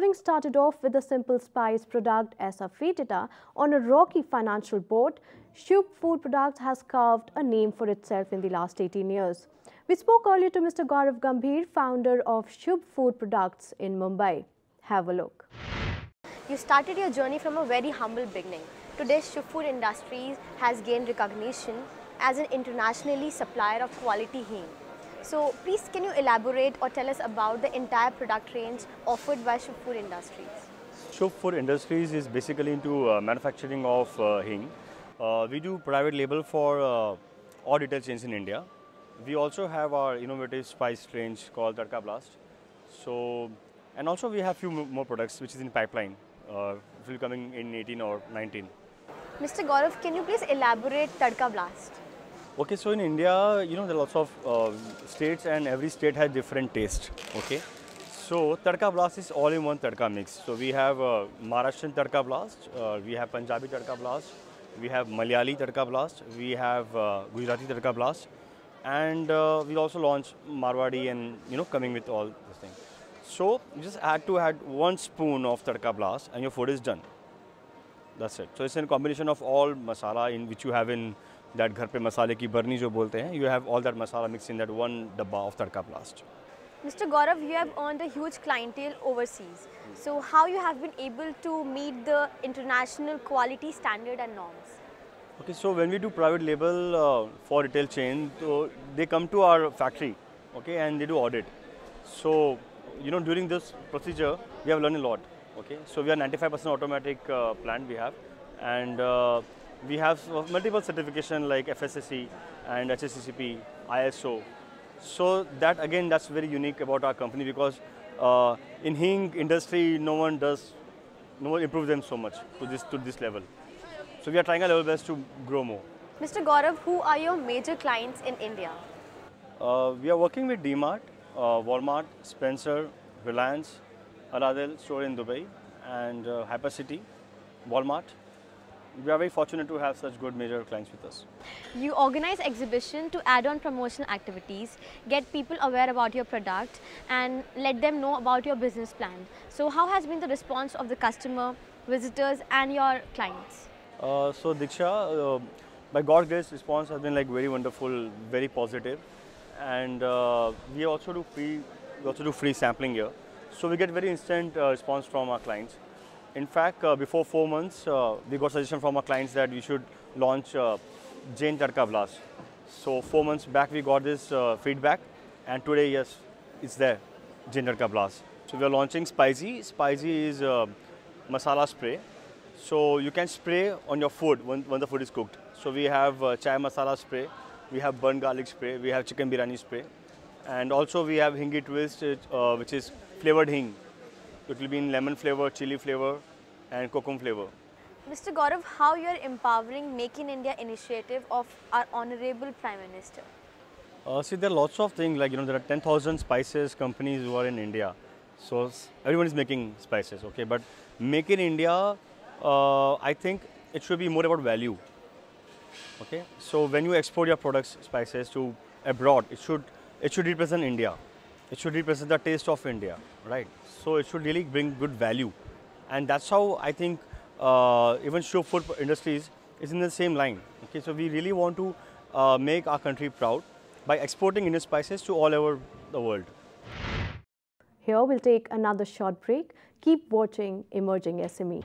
morning started off with a simple spice product asafoetida on a rocky financial boat, Shubh Food Products has carved a name for itself in the last 18 years. We spoke earlier to Mr. Gaurav Gambhir, founder of Shubh Food Products in Mumbai. Have a look. You started your journey from a very humble beginning. Today, Shubh Food Industries has gained recognition as an internationally supplier of quality hing. So please can you elaborate or tell us about the entire product range offered by Shubh Food Industries? Shubh Food Industries is basically into uh, manufacturing of uh, hing. Uh, we do private label for uh, all retail chains in India. We also have our innovative spice range called Tadka Blast. So, and also we have few more products which is in pipeline. Uh, will coming in 18 or 19. Mr. Gaurav, can you please elaborate Tadka Blast? Okay, so in India, you know, there are lots of uh, states and every state has different taste. Okay, so Tadka Blast is all in one Tadka mix. So we have uh, Maharashtrian Tadka Blast, uh, we have Punjabi Tadka Blast, we have Malayali Tadka Blast, we have uh, Gujarati Tadka Blast, and uh, we also launch Marwadi and you know coming with all this thing. So you just add to add one spoon of Tadka Blast and your food is done. That's it. So it's a combination of all masala in which you have in that घर पे मसाले की बर्नी जो बोलते हैं you have all that masala mixed in that one dabba of tadka blast. Mr. Gaurav, you have earned a huge clientele overseas. So how you have been able to meet the international quality standard and norms? Okay, so when we do private label uh, for retail chain, so they come to our factory, okay, and they do audit. So, you know, during this procedure, we have learned a lot, okay. So we are 95% automatic uh, plant we have, and uh, we have multiple certification like FSSC and HACCP, ISO. So that again, that's very unique about our company because uh, in hing industry, no one does, no one improves them so much to this to this level. So we are trying our level best to grow more. Mr. Gaurav, who are your major clients in India? Uh, we are working with DMart, uh, Walmart, Spencer, Reliance, Al Adil store in Dubai, and uh, Hypercity, Walmart we are very fortunate to have such good major clients with us. You organize exhibition to add on promotional activities, get people aware about your product and let them know about your business plan. So how has been the response of the customer, visitors and your clients? Uh, so Diksha, uh, by God's grace, response has been like very wonderful, very positive, and uh, we also do free, we also do free sampling here. So we get very instant uh, response from our clients. In fact, uh, before four months, uh, we got suggestion from our clients that we should launch uh, Jain Tadka Blast. So four months back, we got this uh, feedback, and today, yes, it's there, Jain Tadka Blast. So we are launching Spicy. Spicy is uh, masala spray. So you can spray on your food when, when the food is cooked. So we have uh, chai masala spray, we have burnt garlic spray, we have chicken biryani spray, and also we have hingi twist, which is flavored hing. It will be in lemon flavor, chili flavor and kokum flavor. Mr. Gaurav, how you are empowering Make in India initiative of our Honorable Prime Minister? Uh, see, there are lots of things like, you know, there are 10,000 spices companies who are in India. So everyone is making spices, okay? But Make in India, uh, I think it should be more about value, okay? So when you export your products, spices to abroad, it should, it should represent India. It should represent the taste of India, right? So it should really bring good value. And that's how I think uh, even Shubh Food Industries is in the same line. Okay, so we really want to uh, make our country proud by exporting Indian spices to all over the world. Here we'll take another short break. Keep watching Emerging SME.